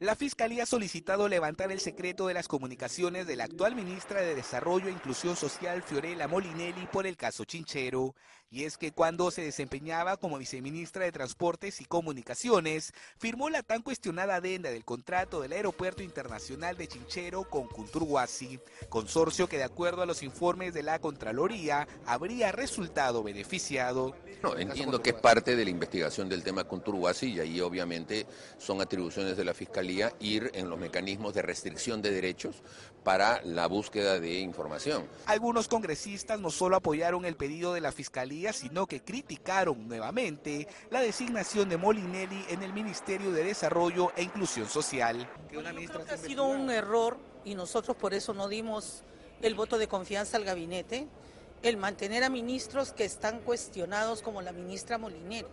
La Fiscalía ha solicitado levantar el secreto de las comunicaciones de la actual ministra de Desarrollo e Inclusión Social, Fiorella Molinelli, por el caso Chinchero. Y es que cuando se desempeñaba como viceministra de Transportes y Comunicaciones, firmó la tan cuestionada adenda del contrato del Aeropuerto Internacional de Chinchero con Kunturhuasi, consorcio que de acuerdo a los informes de la Contraloría habría resultado beneficiado. No, entiendo que es parte de la investigación del tema Kunturhuasi y ahí obviamente son atribuciones de la Fiscalía ir en los mecanismos de restricción de derechos para la búsqueda de información. Algunos congresistas no solo apoyaron el pedido de la Fiscalía, sino que criticaron nuevamente la designación de Molinelli en el Ministerio de Desarrollo e Inclusión Social. Que ha sido un error y nosotros por eso no dimos el voto de confianza al gabinete el mantener a ministros que están cuestionados como la ministra Molinelli.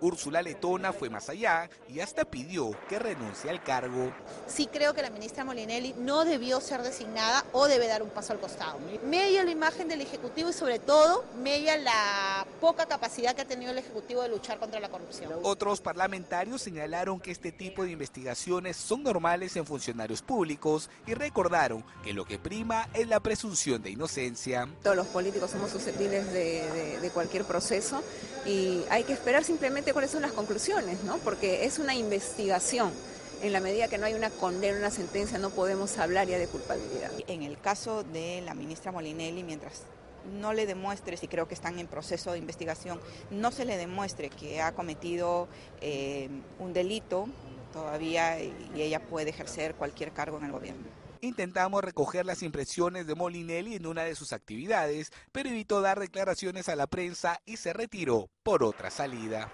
Úrsula Letona fue más allá y hasta pidió que renuncie al cargo. Sí creo que la ministra Molinelli no debió ser designada o debe dar un paso al costado. Media la imagen del Ejecutivo y sobre todo media la poca capacidad que ha tenido el Ejecutivo de luchar contra la corrupción. Otros parlamentarios señalaron que este tipo de investigaciones son normales en funcionarios públicos y recordaron que lo que prima es la presunción de inocencia. Todos los políticos somos susceptibles de, cualquier proceso y hay que esperar simplemente cuáles son las conclusiones, ¿no? Porque es una investigación. En la medida que no hay una condena, una sentencia, no podemos hablar ya de culpabilidad. En el caso de la ministra Molinelli, mientras no le demuestre, si creo que están en proceso de investigación, no se le demuestre que ha cometido eh, un delito todavía y ella puede ejercer cualquier cargo en el gobierno. Intentamos recoger las impresiones de Molinelli en una de sus actividades, pero evitó dar declaraciones a la prensa y se retiró por otra salida.